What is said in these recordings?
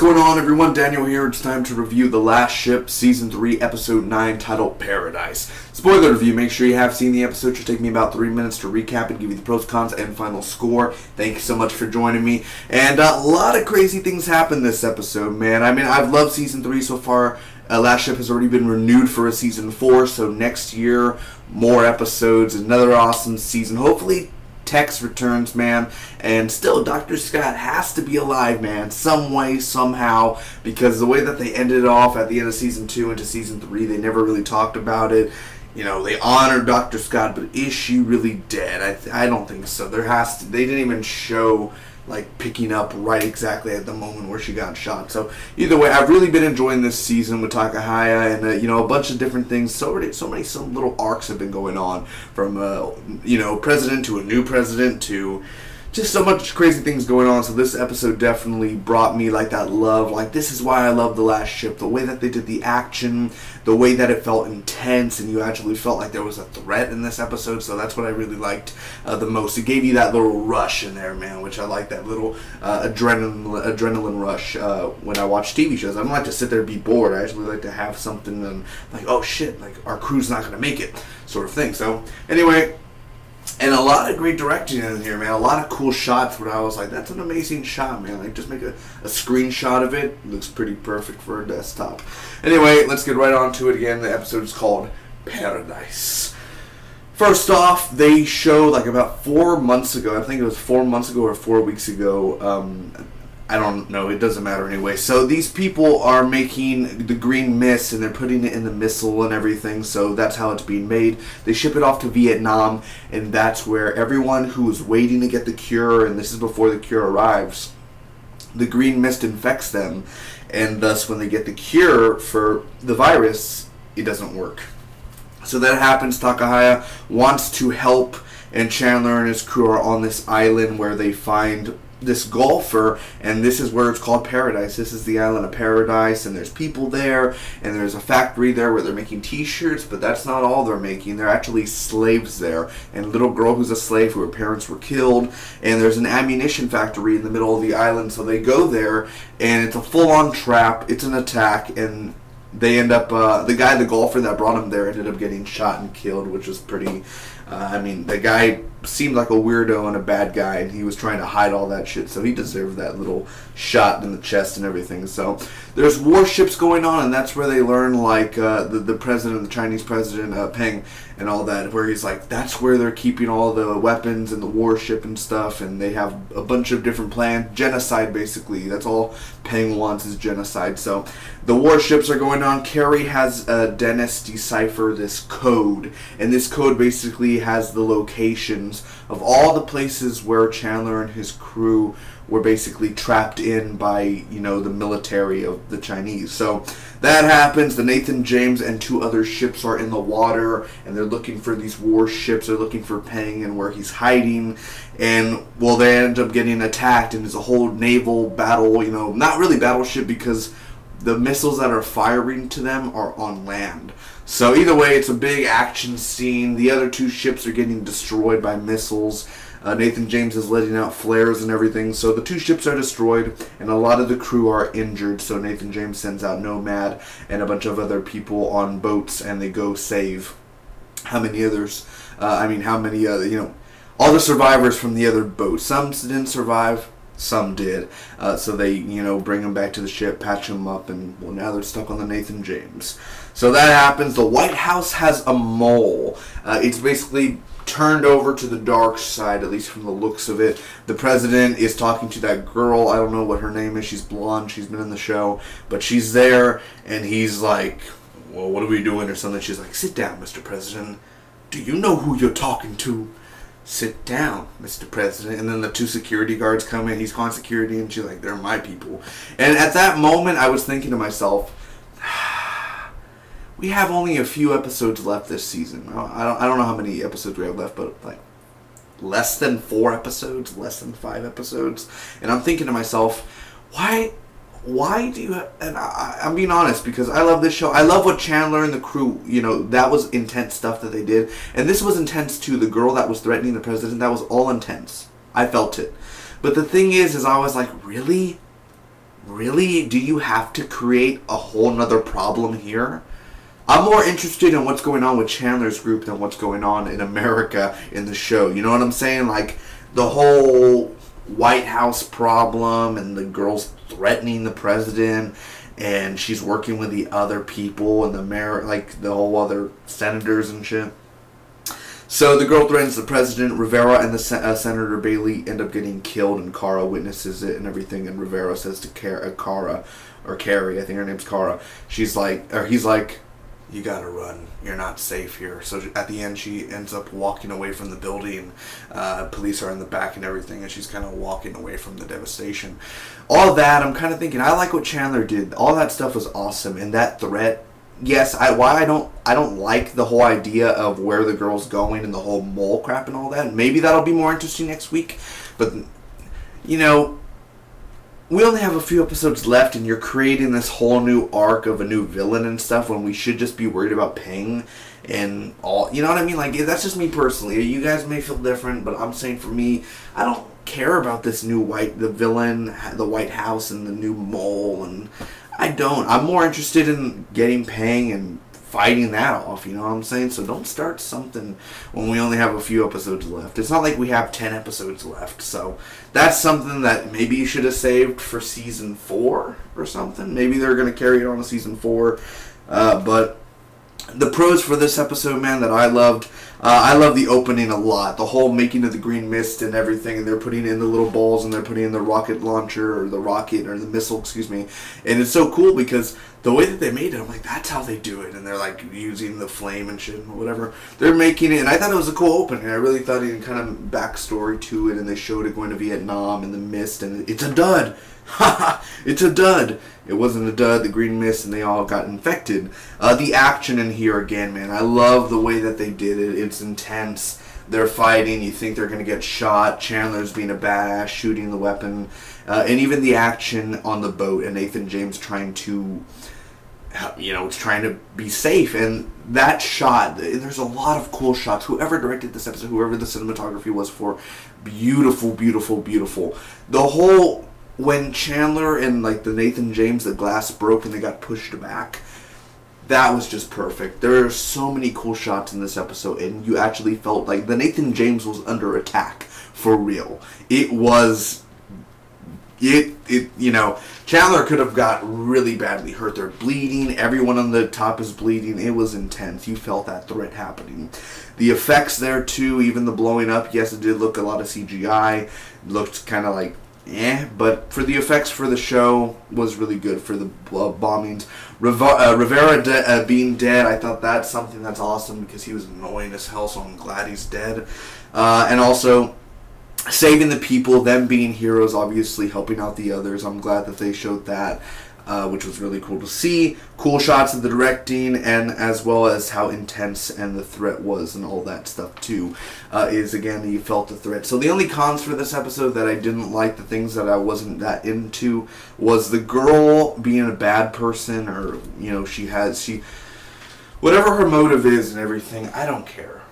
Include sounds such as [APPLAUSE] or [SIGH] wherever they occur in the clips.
going on, everyone? Daniel here. It's time to review The Last Ship, Season 3, Episode 9, titled Paradise. Spoiler review. Make sure you have seen the episode. It should take me about three minutes to recap and give you the pros, cons, and final score. Thank you so much for joining me. And a lot of crazy things happened this episode, man. I mean, I've loved Season 3 so far. Uh, Last Ship has already been renewed for a Season 4, so next year, more episodes, another awesome season. Hopefully, Tex returns, man, and still Dr. Scott has to be alive, man, some way, somehow, because the way that they ended off at the end of season two into season three, they never really talked about it. You know, they honored Dr. Scott, but is she really dead? I, I don't think so. There has to. They didn't even show like picking up right exactly at the moment where she got shot. So either way, I've really been enjoying this season with Takehaya and uh, you know a bunch of different things. So many, so many, some little arcs have been going on from uh, you know president to a new president to just so much crazy things going on. So this episode definitely brought me like that love. Like this is why I love the last ship. The way that they did the action, the way that it felt intense, and you actually felt like there was a threat in this episode. So that's what I really liked uh, the most. It gave you that little rush in there, man, which I like that little uh, adrenaline adrenaline rush uh, when I watch TV shows. I don't like to sit there and be bored. I actually like to have something and like, oh shit, like our crew's not gonna make it, sort of thing. So anyway and a lot of great directing in here, man. A lot of cool shots where I was like, that's an amazing shot, man. Like, just make a, a screenshot of it. Looks pretty perfect for a desktop. Anyway, let's get right on to it again. The episode is called Paradise. First off, they show like about four months ago, I think it was four months ago or four weeks ago, um, I don't know. It doesn't matter anyway. So these people are making the green mist and they're putting it in the missile and everything. So that's how it's being made. They ship it off to Vietnam, and that's where everyone who is waiting to get the cure, and this is before the cure arrives, the green mist infects them, and thus when they get the cure for the virus, it doesn't work. So that happens. Takehaya wants to help, and Chandler and his crew are on this island where they find this golfer and this is where it's called paradise. This is the island of paradise and there's people there and there's a factory there where they're making t-shirts but that's not all they're making. They're actually slaves there. And little girl who's a slave who her parents were killed and there's an ammunition factory in the middle of the island. So they go there and it's a full-on trap. It's an attack and they end up uh, the guy the golfer that brought him there ended up getting shot and killed which was pretty uh, i mean the guy seemed like a weirdo and a bad guy, and he was trying to hide all that shit. So he deserved that little shot in the chest and everything. So there's warships going on, and that's where they learn like uh, the the president, the Chinese president uh, Peng, and all that. Where he's like, that's where they're keeping all the weapons and the warship and stuff, and they have a bunch of different plans, genocide basically. That's all Peng wants is genocide. So the warships are going on. Carrie has uh, Dennis decipher this code, and this code basically has the locations of all the places where Chandler and his crew were basically trapped in by, you know, the military of the Chinese. So that happens. The Nathan James and two other ships are in the water and they're looking for these warships. They're looking for Peng and where he's hiding. And, well, they end up getting attacked and there's a whole naval battle, you know, not really battleship because the missiles that are firing to them are on land. So either way, it's a big action scene. The other two ships are getting destroyed by missiles. Uh, Nathan James is letting out flares and everything. So the two ships are destroyed, and a lot of the crew are injured. So Nathan James sends out Nomad and a bunch of other people on boats, and they go save. How many others? Uh, I mean, how many other? You know, all the survivors from the other boats. Some didn't survive. Some did. Uh, so they, you know, bring them back to the ship, patch them up, and well, now they're stuck on the Nathan James. So that happens. The White House has a mole. Uh, it's basically turned over to the dark side, at least from the looks of it. The president is talking to that girl. I don't know what her name is. She's blonde. She's been in the show. But she's there, and he's like, well, what are we doing or something? She's like, sit down, Mr. President. Do you know who you're talking to? Sit down, Mr. President. And then the two security guards come in. He's calling security, and she's like, they're my people. And at that moment, I was thinking to myself, we have only a few episodes left this season. I don't, I don't know how many episodes we have left, but like less than four episodes, less than five episodes. And I'm thinking to myself, why why do you have, and I, am being honest because I love this show. I love what Chandler and the crew, you know, that was intense stuff that they did. And this was intense too. The girl that was threatening the president, that was all intense. I felt it. But the thing is, is I was like, really? really? Do you have to create a whole nother problem here? I'm more interested in what's going on with Chandler's group than what's going on in America in the show. You know what I'm saying? Like the whole White House problem and the girls threatening the president and she's working with the other people and the mayor like the whole other senators and shit. So the girl threatens the president. Rivera and the sen- uh, Senator Bailey end up getting killed, and Kara witnesses it and everything. And Rivera says to Car- uh, Kara, or Carrie, I think her name's Kara. She's like, or he's like, "You gotta run. You're not safe here." So at the end, she ends up walking away from the building. Uh, police are in the back and everything, and she's kind of walking away from the devastation. All that, I'm kind of thinking, I like what Chandler did. All that stuff was awesome, and that threat yes, I why I don't I don't like the whole idea of where the girl's going and the whole mole crap and all that. Maybe that'll be more interesting next week, but you know, we only have a few episodes left, and you're creating this whole new arc of a new villain and stuff when we should just be worried about Ping and all. You know what I mean? Like that's just me personally. You guys may feel different, but I'm saying for me, I don't care about this new white the villain, the White House, and the new mole and I don't. I'm more interested in getting Peng and fighting that off, you know what I'm saying? So don't start something when we only have a few episodes left. It's not like we have 10 episodes left. So that's something that maybe you should have saved for season 4 or something. Maybe they're going to carry it on to season 4. Uh, but the pros for this episode, man, that I loved uh, I love the opening a lot. The whole making of the green mist and everything, and they're putting in the little balls and they're putting in the rocket launcher or the rocket or the missile, excuse me. And it's so cool because the way that they made it, I'm like, that's how they do it. And they're like using the flame and shit and whatever. They're making it, and I thought it was a cool opening. I really thought it kind of backstory to it, and they showed it going to Vietnam and the mist, and it's a dud. [LAUGHS] it's a dud. It wasn't a dud. The green mist, and they all got infected. Uh, the action in here again, man. I love the way that they did it. It's intense. They're fighting. You think they're gonna get shot. Chandler's being a badass, shooting the weapon, uh, and even the action on the boat, and Nathan James trying to you know, trying to be safe. And that shot, there's a lot of cool shots. Whoever directed this episode, whoever the cinematography was for, beautiful, beautiful, beautiful. The whole when Chandler and like the Nathan James, the glass broke and they got pushed back. That was just perfect. There are so many cool shots in this episode, and you actually felt like the Nathan James was under attack for real. It was it it you know Chandler could have got really badly hurt. They're bleeding. Everyone on the top is bleeding. It was intense. You felt that threat happening. The effects there too, even the blowing up. Yes, it did look a lot of CGI. Looked kind of like eh, but for the effects for the show was really good for the uh, bombings. Uh, Rivera de- uh, being dead, I thought that's something that's awesome because he was annoying as hell. So I'm glad he's dead. Uh, and also saving the people, them being heroes, obviously helping out the others. I'm glad that they showed that uh, which was really cool to see. Cool shots of the directing, and as well as how intense and the threat was, and all that stuff too. Uh, is again, you felt the threat. So the only cons for this episode that I didn't like, the things that I wasn't that into, was the girl being a bad person, or you know, she has she, whatever her motive is and everything. I don't care.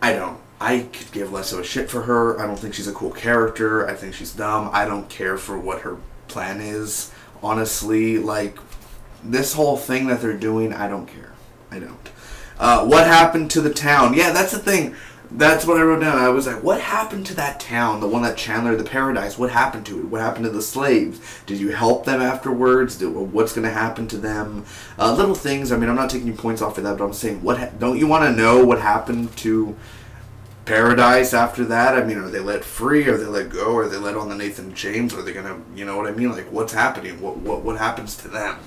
I don't. I could give less of a shit for her. I don't think she's a cool character. I think she's dumb. I don't care for what her plan is honestly, like this whole thing that they're doing, I don't care. I don't. Uh, what happened to the town? Yeah, that's the thing. That's what I wrote down. I was like, what happened to that town? The one that Chandler, the Paradise. What happened to it? What happened to the slaves? Did you help them afterwards? Did, what's going to happen to them? Uh, little things. I mean, I'm not taking points off of that, but I'm saying, what? Ha- don't you want to know what happened to Paradise after that? I mean, are they let free? Are they let go? Are they let on the Nathan James? Are they gonna, you know what I mean? Like, what's happening? What what what happens to them?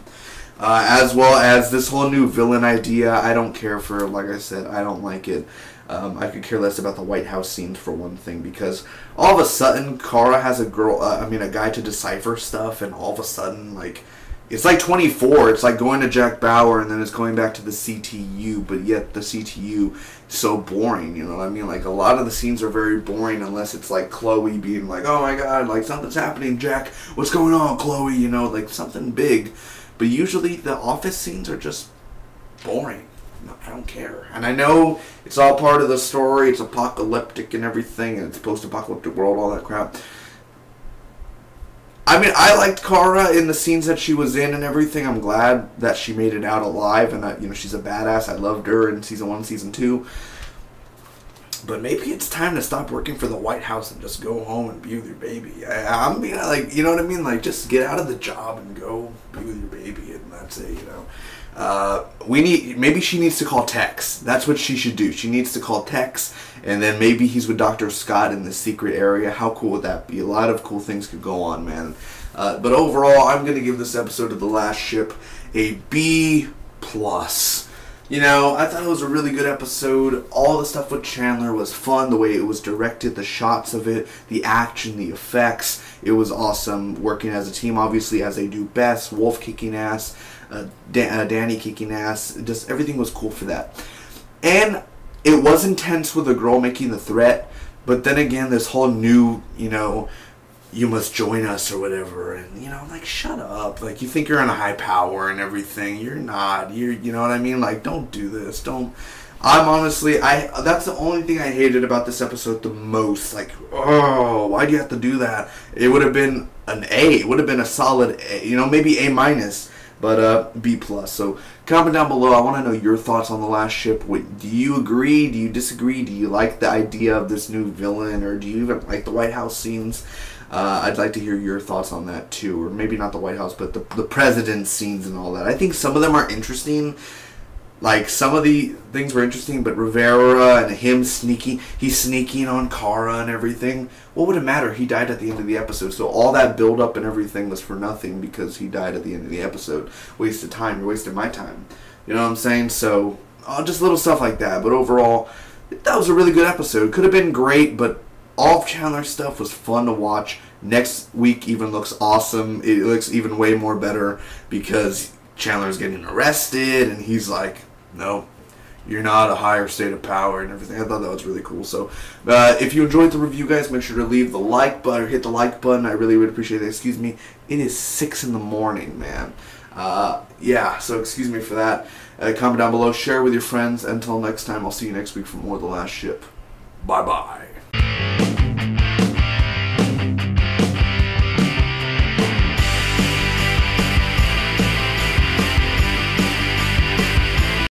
Uh, as well as this whole new villain idea. I don't care for, like I said, I don't like it. Um, I could care less about the White House scenes for one thing because all of a sudden Kara has a girl, uh, I mean a guy to decipher stuff, and all of a sudden like it's like 24. It's like going to Jack Bauer and then it's going back to the CTU, but yet the CTU so boring. You know what I mean? Like a lot of the scenes are very boring unless it's like Chloe being like, "Oh my God, like something's happening, Jack. What's going on, Chloe?" You know, like something big. But usually the office scenes are just boring. I don't care. And I know it's all part of the story. It's apocalyptic and everything, and it's post-apocalyptic world, all that crap. I mean, I liked Kara in the scenes that she was in and everything. I'm glad that she made it out alive, and that you know she's a badass. I loved her in season one, season two. But maybe it's time to stop working for the White House and just go home and be with your baby. I, I'm being like, you know what I mean? Like, just get out of the job and go be with your baby, and that's it. You know. Uh, we need maybe she needs to call Tex. That's what she should do. She needs to call Tex, and then maybe he's with Doctor Scott in the secret area. How cool would that be? A lot of cool things could go on, man. Uh, but overall, I'm gonna give this episode of The Last Ship a B plus. You know, I thought it was a really good episode. All the stuff with Chandler was fun. The way it was directed, the shots of it, the action, the effects. It was awesome working as a team, obviously, as they do best. Wolf kicking ass uh, Dan- uh, Danny kicking ass. Just everything was cool for that. And it was intense with the girl making the threat, but then again, this whole new, you know, you must join us or whatever, and you know, like shut up. Like you think you're on a high power and everything. You're not. You're, you know what I mean? Like don't do this. Don't. I'm honestly, I that's the only thing I hated about this episode the most. Like, oh, why do you have to do that? It would have been an A. It would have been a solid A. You know, maybe A minus but uh, B plus. So comment down below. I want to know your thoughts on the last ship. What, do you agree? Do you disagree? Do you like the idea of this new villain, or do you even like the White House scenes? Uh, I'd like to hear your thoughts on that too, or maybe not the White House, but the the president's scenes and all that. I think some of them are interesting like some of the things were interesting, but Rivera and him sneaking, he's sneaking on Kara and everything. What would it matter? He died at the end of the episode, so all that build up and everything was for nothing because he died at the end of the episode. Wasted time. You're wasting my time. You know what I'm saying? So uh, just little stuff like that. But overall, that was a really good episode. Could have been great, but all of Chandler's stuff was fun to watch. Next week even looks awesome. It looks even way more better because Chandler's getting arrested, and he's like, no, you're not a higher state of power and everything. I thought that was really cool. So, uh, if you enjoyed the review, guys, make sure to leave the like button, hit the like button. I really would appreciate it. Excuse me, it is six in the morning, man. Uh, yeah, so excuse me for that. Uh, comment down below, share with your friends. Until next time, I'll see you next week for more The Last Ship. Bye bye.